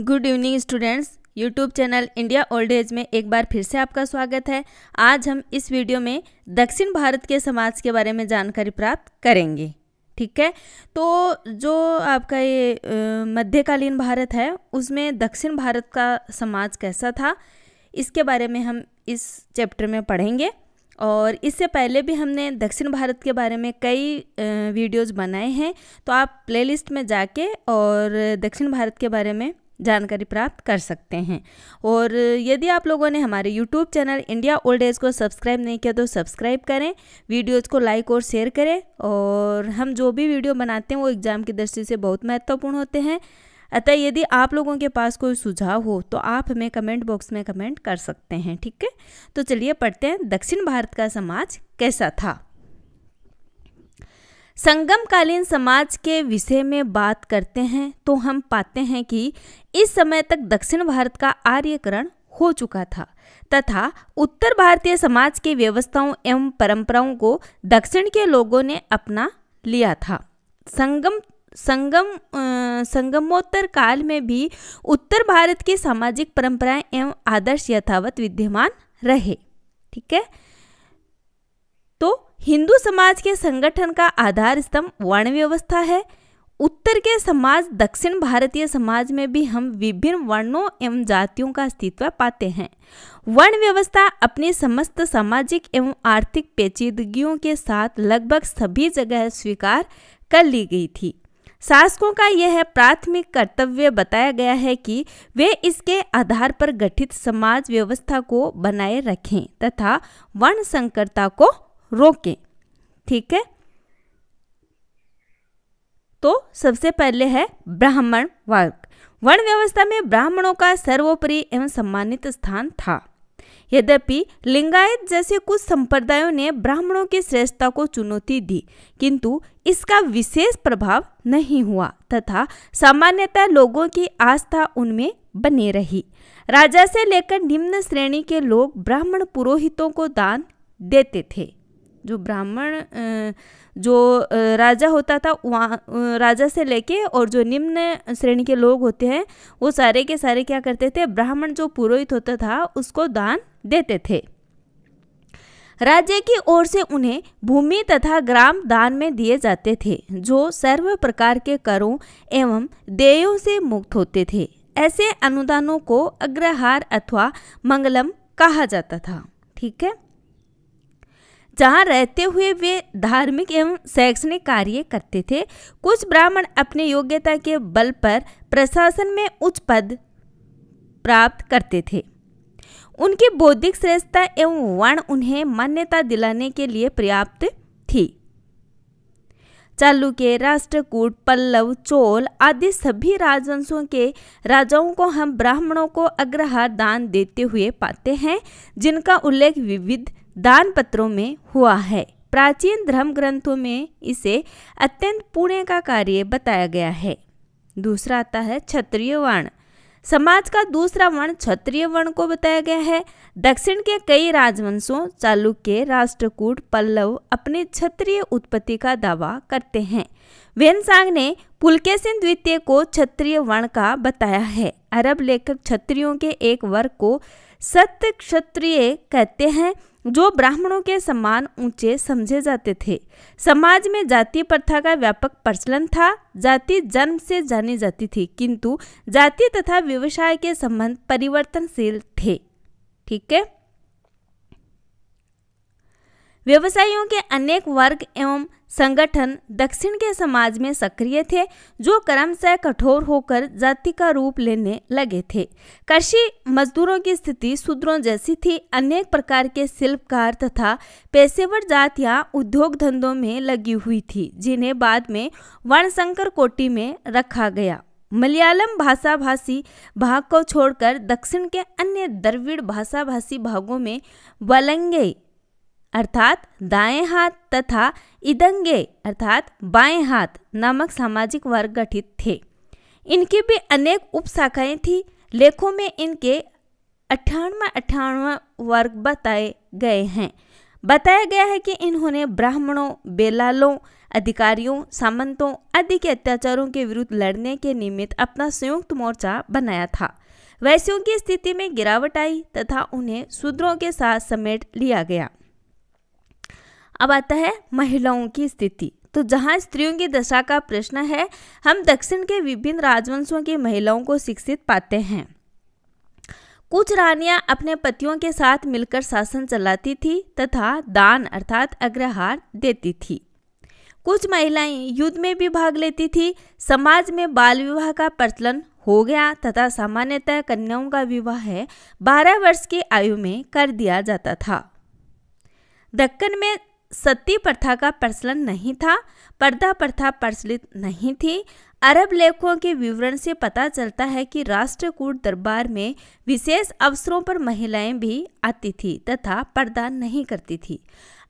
Good evening students, YouTube channel India old age में एक बार फिर से आपका स्वागत है। आज हम इस वीडियो में दक्षिण भारत के समाज के बारे में जानकारी प्राप्त करेंगे, ठीक है? तो जो आपका ये मध्यकालीन भारत है, उसमें दक्षिण भारत का समाज कैसा था, इसके बारे में हम इस चैप्टर में पढ़ेंगे। और इससे पहले भी हमने दक्षिण भारत के बारे में कई वीडियोस बनाए हैं तो आप प्लेलिस्ट में जाके और दक्षिण भारत के बारे में जानकारी प्राप्त कर सकते हैं। और यदि आप लोगों ने हमारे YouTube channel India old age को सब्सक्राइब नहीं किया तो सब्सक्राइब करें वीडियोज़ को लाइक और शेयर करें, और हम जो भी वीडियो बनाते हैं, वो एग्ज़ाम की दृष्टि से बहुत महत्वपूर्ण होते हैं। अतः यदि आप लोगों के पास कोई सुझाव हो तो आप हमें कमेंट बॉक्स में कमेंट कर सकते हैं, ठीक है? तो चलिए पढ़ते हैं दक्षिण भारत का समाज कैसा था? संगमकालीन समाज के विषय में बात करते हैं तो हम पाते हैं कि इस समय तक दक्षिण भारत का आर्यकरण हो चुका था तथा उत्तर भारतीय समाज की व्यवस्थाओं एवं परंपराओं को दक्षिण के लोगों ने अपना लिया था। संगम संगम संगमोत्तर काल में भी उत्तर भारत की सामाजिक परंपराएँ एवं आदर्श यथावत विद्यमान रहे। ठीक है? हिंदू समाज के संगठन का आधार स्तंभ वर्ण व्यवस्था है। उत्तर के समाज, दक्षिण भारतीय समाज में भी हम विभिन्न वर्णों एवं जातियों का अस्तित्व पाते हैं। वर्ण व्यवस्था अपनी समस्त सामाजिक एवं आर्थिक पेचीदगियों के साथ लगभग सभी जगह स्वीकार कर ली गई थी। शासकों का यह प्राथमिक कर्तव्य बताया गया है कि वे इसके आधार पर गठित समाज व्यवस्था को बनाए रखें तथा वर्ण संकरता को रोकें, ठीक है? तो सबसे पहले है ब्राह्मण वर्ग। वर्ण व्यवस्था में ब्राह्मणों का सर्वोपरि एवं सम्मानित स्थान था। यद्यपि लिंगायत जैसे कुछ संप्रदायों ने ब्राह्मणों की श्रेष्ठता को चुनौती दी, किंतु इसका विशेष प्रभाव नहीं हुआ तथा सामान्यतः लोगों की आस्था उनमें बनी रही। राजा से लेकर निम्न श्रेणी के लोग ब्राह्मण पुरोहितों को दान देते थे। जो ब्राह्मण जो राजा होता था, वहाँ राजा से लेके और जो निम्न श्रेणी के लोग होते हैं, वो सारे के सारे क्या करते थे, ब्राह्मण जो पुरोहित होता था, उसको दान देते थे। राज्य की ओर से उन्हें भूमि तथा ग्राम दान में दिए जाते थे, जो सर्व प्रकार के करों एवं देयों से मुक्त होते थे। ऐसे अनुदानों को अग्रहार अथवा मंगलम कहा जाता था, ठीक है? जहाँ रहते हुए वे धार्मिक एवं शैक्षणिक कार्य करते थे, कुछ ब्राह्मण अपने योग्यता के बल पर प्रशासन में उच्च पद प्राप्त करते थे। उनकी बौद्धिक श्रेष्ठता एवं वर्ण उन्हें मान्यता दिलाने के लिए पर्याप्त थी। चालुक्य, राष्ट्रकूट, पल्लव, चोल आदि सभी राजवंशों के राजाओं को हम ब्राह्मणों को अग्रहार दान देते हुए पाते हैं, जिनका उल्लेख विविध दान पत्रों में हुआ है। प्राचीन धर्म ग्रंथों में इसे अत्यंत पुण्य का कार्य बताया गया है। दूसरा आता है क्षत्रिय वर्ण। समाज का दूसरा वर्ण क्षत्रिय वर्ण को बताया गया है। दक्षिण के कई राजवंशों, चालुक्य, राष्ट्रकूट, पल्लव अपने क्षत्रिय उत्पत्ति का दावा करते हैं। वेनसांग ने पुलकेसिन द्वितीय को क्षत्रिय वर्ण का बताया है। अरब लेखक क्षत्रियों के एक वर्ग को सत्य क्षत्रिय कहते हैं। जो ब्राह्मणों के समान ऊँचे समझे जाते थे। समाज में जाति प्रथा का व्यापक प्रचलन था। जाति जन्म से जानी जाती थी, किंतु जाति तथा व्यवसाय के संबंध परिवर्तनशील थे। ठीक है? व्यवसायियों के अनेक वर्ग एवं संगठन दक्षिण के समाज में सक्रिय थे, जो क्रमशः कठोर होकर जाति का रूप लेने लगे थे। कृषि मजदूरों की स्थिति शूद्रों जैसी थी। अनेक प्रकार के शिल्पकार तथा पेशेवर जातियाँ उद्योग धंधों में लगी हुई थी, जिन्हें बाद में वर्णशंकर कोटि में रखा गया। मलयालम भाषा भाषी भाग को छोड़कर दक्षिण के अन्य द्रविड़ भाषा भाषी भागों में वलंगे अर्थात दाएँ हाथ तथा इदंगे, अर्थात बाएँ हाथ नामक सामाजिक वर्ग गठित थे। इनकी भी अनेक उपशाखाएँ थी। लेखों में इनके अठानवा अठानवा वर्ग बताए गए हैं। बताया गया है कि इन्होंने ब्राह्मणों, बेलालों, अधिकारियों, सामंतों आदि के अत्याचारों के विरुद्ध लड़ने के निमित्त अपना संयुक्त मोर्चा बनाया था। वैश्यों की स्थिति में गिरावट आई तथा उन्हें शूद्रों के साथ समेट लिया गया। अब आता है महिलाओं की स्थिति। तो जहाँ स्त्रियों की दशा का प्रश्न है, हम दक्षिण के विभिन्न राजवंशों की महिलाओं को शिक्षित पाते हैं। कुछ रानियाँ अपने पतियों के साथ मिलकर शासन चलाती थी तथा दान अर्थात अग्रहार देती थी। कुछ महिलाएँ युद्ध में भी भाग लेती थी, समाज में बाल विवाह का प्रचलन हो गया तथा सामान्यतः कन्याओं का विवाह है, बारह वर्ष की आयु में कर दिया जाता था। दक्कन में सती प्रथा का प्रचलन नहीं था, पर्दा प्रथा प्रचलित नहीं थी। अरब लेखों के विवरण से पता चलता है कि राष्ट्रकूट दरबार में विशेष अवसरों पर महिलाएँ भी आती थी तथा पर्दा नहीं करती थी।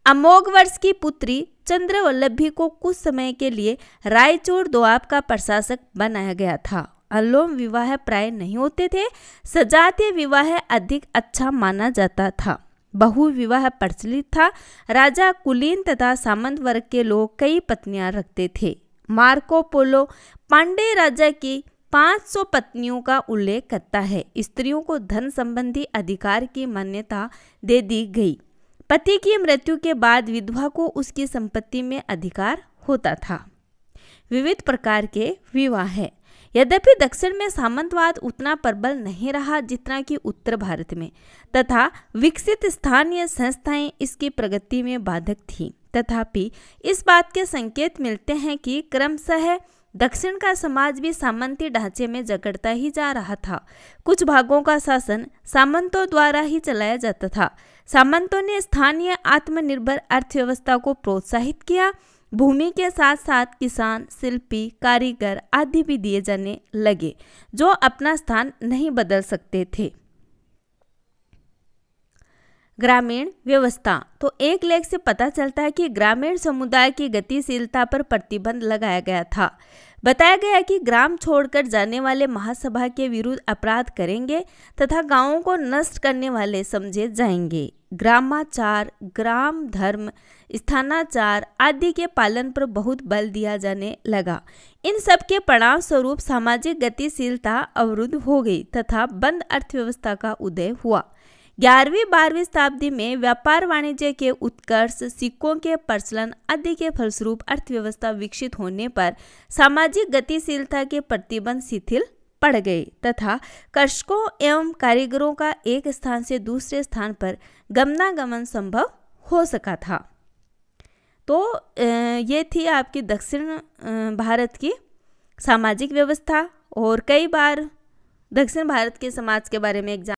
अमोघ वर्ष की पुत्री चंद्रवल्लभी को कुछ समय के लिए रायचूर दोआब का प्रशासक बनाया गया था। अलोम विवाह प्राय नहीं होते थे, सजातीय विवाह अधिक अच्छा माना जाता था। बहु विवाह प्रचलित था। राजा कुलीन तथा सामंत वर्ग के लोग कई पत्नियाँ रखते थे। मार्को पोलो पांडे राजा की 500 पत्नियों का उल्लेख करता है। स्त्रियों को धन संबंधी अधिकार की मान्यता दे दी गई। पति की मृत्यु के बाद विधवा को उसकी संपत्ति में अधिकार होता था। विविध प्रकार के विवाह है। यद्यपि दक्षिण में सामंतवाद उतना प्रबल नहीं रहा जितना कि उत्तर भारत में, तथा विकसित स्थानीय संस्थाएँ इसकी प्रगति में बाधक थीं। तथापि इस बात के संकेत मिलते हैं कि क्रमशः दक्षिण का समाज भी सामंती ढांचे में जकड़ता ही जा रहा था। कुछ भागों का शासन सामंतों द्वारा ही चलाया जाता था। सामंतों ने स्थानीय आत्मनिर्भर अर्थव्यवस्था को प्रोत्साहित किया भूमि के साथ साथ किसान, शिल्पी, कारीगर आदि भी दिए जाने लगे, जो अपना स्थान नहीं बदल सकते थे। ग्रामीण व्यवस्था। तो एक लेख से पता चलता है कि ग्रामीण समुदाय की गतिशीलता पर प्रतिबंध लगाया गया था। बताया गया कि ग्राम छोड़कर जाने वाले महासभा के विरुद्ध अपराध करेंगे तथा गाँवों को नष्ट करने वाले समझे जाएँगे। ग्रामाचार, ग्राम धर्म, स्थानाचार आदि के पालन पर बहुत बल दिया जाने लगा। इन सब के परिणाम स्वरूप सामाजिक गतिशीलता अवरुद्ध हो गई तथा बंद अर्थव्यवस्था का उदय हुआ। ग्यारहवीं, बारहवीं शताब्दी में व्यापार वाणिज्य के उत्कर्ष, सिक्कों के प्रचलन, आदि के फलस्वरूप अर्थव्यवस्था विकसित होने पर सामाजिक गतिशीलता के प्रतिबंध शिथिल पड़ गए तथा कर्षकों एवं कारीगरों का एक स्थान से दूसरे स्थान पर गमनागमन संभव हो सका था। तो ये थी आपकी दक्षिण भारत की सामाजिक व्यवस्था और कई बार दक्षिण भारत के समाज के बारे में एग्ज़ाम